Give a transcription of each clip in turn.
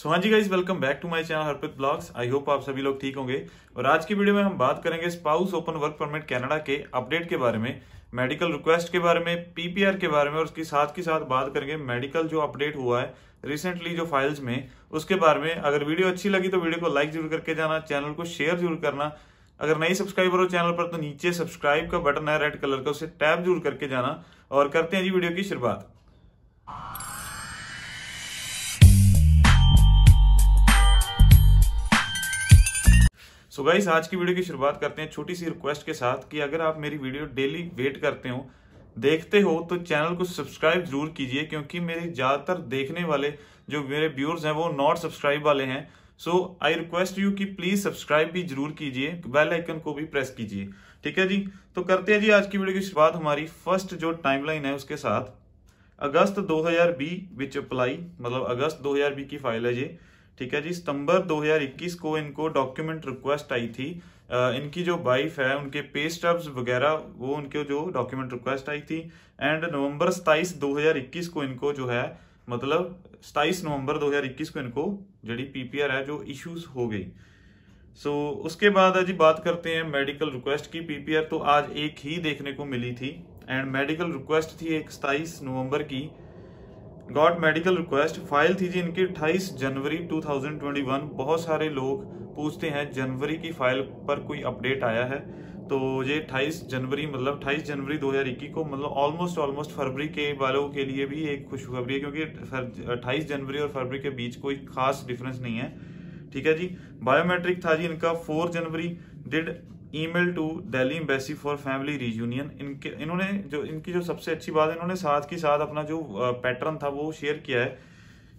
सो हाँ जी guys welcome back to my channel Harpreet blogs I hope आप सभी लोग ठीक होंगे। और आज की वीडियो में हम बात करेंगे spouse open work permit Canada के अपडेट के बारे में मेडिकल रिक्वेस्ट के बारे में पीपीआर के बारे में, और उसके साथ के साथ बात करेंगे मेडिकल जो अपडेट हुआ है रिसेंटली जो फाइल्स में, उसके बारे में। अगर वीडियो अच्छी लगी तो वीडियो को लाइक ज़रूर करके जाना चैनल को शेयर ज़रूर करना। अगर नई सब्सक्राइबर हो चैनल पर तो नीचे सब्सक्राइब का बटन है रेड कलर का, उसे टैप ज़रूर करके जाना। और करते हैं जी वीडियो की शुरुआत। सो गाइस आज की वीडियो की शुरुआत करते हैं छोटी सी रिक्वेस्ट के साथ कि अगर आप मेरी वीडियो डेली वेट करते हो, देखते हो तो चैनल को सब्सक्राइब ज़रूर कीजिए, क्योंकि मेरे ज़्यादातर देखने वाले जो मेरे व्यूअर्स हैं, वो नॉट सब्सक्राइब वाले हैं। सो आई रिक्वेस्ट यू कि प्लीज़ सब्सक्राइब भी ज़रूर कीजिए बेल आइकन को भी प्रेस कीजिए। ठीक है जी? तो करते हैं जी आज की वीडियो की शुरुआत हमारी। फ़र्स्ट जो टाइमलाइन है उसके साथ, अगस्त 2020 विच अप्लाई मतलब अगस्त 2020 की फ़ाइल है ये। ठीक है जी सितंबर 2021 को इनको डॉक्यूमेंट रिक्वेस्ट आई थी। इनकी जो वाइफ है उनके पे स्टब्स वगैरह वो उनके जो डॉक्यूमेंट रिक्वेस्ट आई थी। एंड नवंबर 27 2021 को इनको जो है मतलब 27 नवंबर 2021 को इनको जड़ी पीपीआर है जो इश्यूज़ हो गई। सो so, उसके बाद जी बात करते हैं मेडिकल रिक्वेस्ट की पीपीआर तो आज एक ही देखने को मिली थी। एंड मेडिकल रिक्वेस्ट थी एक सताइस नवंबर की। गॉट मेडिकल रिक्वेस्ट फ़ाइल थी जी इनकी 28 जनवरी 2021 बहुत सारे लोग पूछते हैं, जनवरी की फ़ाइल पर कोई अपडेट आया है? तो ये 28 जनवरी मतलब 28 जनवरी 2021 को मतलब ऑलमोस्ट ऑलमोस्ट फरवरी के वालों के लिए भी एक खुशखबरी है, क्योंकि अट्ठाईस जनवरी और फरवरी के बीच कोई खास डिफरेंस नहीं है। ठीक है जी? बायोमेट्रिक था जी इनका 4 जनवरी। Did email to Delhi embassy for family reunion. इनके, इन्होंने जो, इनकी जो सबसे अच्छी बात है, इन्होंने साथ के साथ अपना जो पैटर्न था वो शेयर किया है।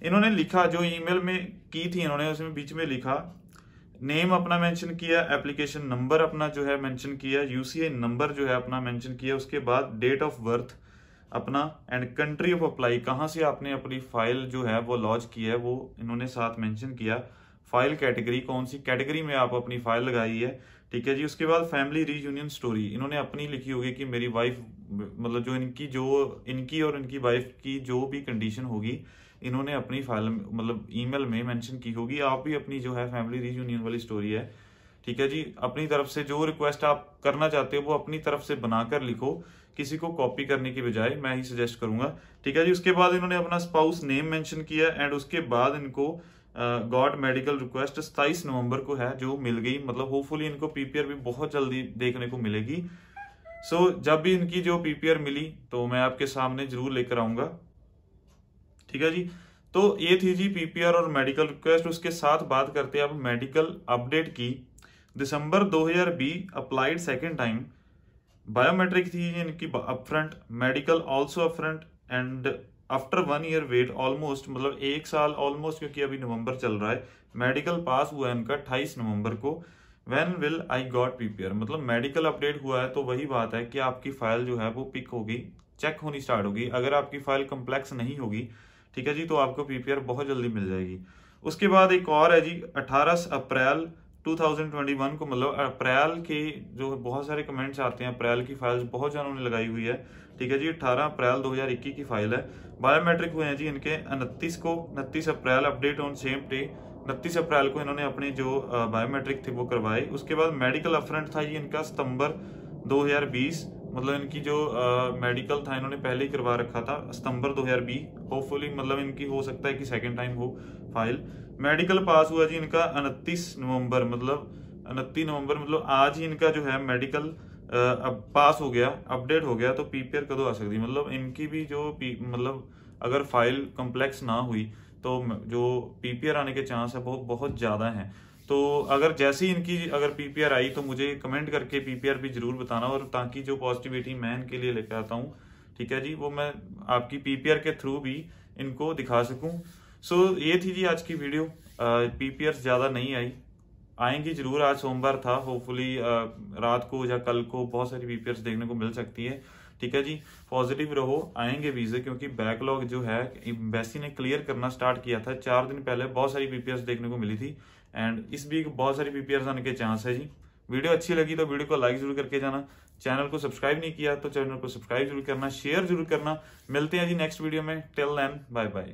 इन्होंने लिखा, जो ईमेल में की थी इन्होंने, उसमें बीच में लिखा, नेम अपना मेंशन किया, एप्लीकेशन नंबर अपना जो है मेंशन किया, यूसीआई नंबर जो है अपना मेंशन किया, उसके बाद डेट ऑफ़ बर्थ अपना, एंड कंट्री ऑफ़ अप्लाई, कहाँ से आपने अपनी फ़ाइल जो है वो लॉन्च की है, वो इन्होंने साथ मेंशन किया। फ़ाइल कैटेगरी, कौन सी कैटेगरी में आप अपनी फ़ाइल लगाई है ठीक है जी, उसके बाद फैमिली रीयूनियन स्टोरी इन्होंने अपनी लिखी होगी कि मेरी वाइफ मतलब जो इनकी जो इनकी और इनकी वाइफ की जो भी कंडीशन होगी, इन्होंने अपनी फ़ाइल मतलब ईमेल में मेंशन की होगी। आप भी अपनी जो है फैमिली रीयूनियन वाली स्टोरी है। ठीक है जी, अपनी तरफ़ से जो रिक्वेस्ट आप करना चाहते हो, वो अपनी तरफ़ से बनाकर लिखो, किसी को कॉपी करने की बजाय। मैं ही सजेस्ट करूँगा। ठीक है जी, उसके बाद इन्होंने अपना स्पाउस नेम मेंशन किया एंड उसके बाद इनको गॉड मेडिकल रिक्वेस्ट सताइस नवंबर को है जो मिल गई। मतलब होपफुली इनको पीपीआर भी बहुत जल्दी देखने को मिलेगी। सो so, जब भी इनकी जो पीपीआर मिली तो मैं आपके सामने ज़रूर लेकर आऊँगा। ठीक है जी? तो ये थी जी पीपीआर और मेडिकल रिक्वेस्ट। उसके साथ बात करते हैं अब मेडिकल अपडेट की। दिसंबर 2020 अप्लाइड सेकेंड टाइम बायोमेट्रिक थी इनकी upfront medical also upfront and after one year wait almost मतलब एक साल ऑलमोस्ट क्योंकि अभी नवंबर चल रहा है मेडिकल पास हुआ है इनका अट्ठाईस नवंबर को when will I got PPR मतलब मेडिकल अपडेट हुआ है तो वही बात है कि आपकी फ़ाइल जो है वो पिक होगी चेक होनी स्टार्ट होगी। अगर आपकी फ़ाइल कम्प्लेक्स नहीं होगी, ठीक है जी तो आपको पीपीआर बहुत जल्दी मिल जाएगी। उसके बाद एक और है जी 18 अप्रैल 2021 को मतलब अप्रैल के जो बहुत सारे कमेंट्स आते हैं, अप्रैल की फाइल्स बहुत जनों ने लगाई हुई है। ठीक है जी 18 अप्रैल 2021 की फ़ाइल है। बायोमेट्रिक हुए हैं जी इनके उनतीस को, उनतीस अप्रैल अपडेट ऑन सेम डे उनतीस अप्रैल को इन्होंने अपने जो बायोमेट्रिक थे वो करवाए। उसके बाद मेडिकल अफरेंट था जी इनका सितंबर 2020 मतलब इनकी जो मेडिकल था, इन्होंने पहले ही करवा रखा था, सितंबर 2020 होपफुली मतलब इनकी हो सकता है कि सेकंड टाइम हो फ़ाइल मेडिकल पास हुआ जी इनका उनतीस नवंबर मतलब उनतीस नवंबर मतलब आज ही इनका जो है मेडिकल अब पास हो गया अपडेट हो गया तो पीपीआर कदों आ सकती मतलब इनकी भी जो मतलब अगर फ़ाइल कम्प्लेक्स ना हुई तो जो पीपीआर आने के चांस है वो बहुत ज़्यादा हैं। तो अगर जैसे ही इनकी अगर पीपीआर आई तो मुझे कमेंट करके पीपीआर भी ज़रूर बताना और ताकि जो पॉजिटिविटी मैं इनके लिए लेकर आता हूँ ठीक है जी? वो मैं आपकी पीपीआर के थ्रू भी इनको दिखा सकूँ। सो so, ये थी जी आज की वीडियो पीपीआर ज़्यादा नहीं आई। आएँगी ज़रूर आज सोमवार था। होपफुली रात को या कल को बहुत सारी पीपीआर देखने को मिल सकती है। ठीक है जी? पॉजिटिव रहो आएँगे वीजे क्योंकि बैकलॉग जो है एम्बेसी ने क्लियर करना स्टार्ट किया था। चार दिन पहले बहुत सारी पीपीआर देखने को मिली थी। एंड इस वीक बहुत सारी पीपीआर आने के चांस है जी। वीडियो अच्छी लगी तो वीडियो को लाइक ज़रूर करके जाना। चैनल को सब्सक्राइब नहीं किया तो चैनल को सब्सक्राइब ज़रूर करना शेयर ज़रूर करना। मिलते हैं जी नेक्स्ट वीडियो में। Till then bye bye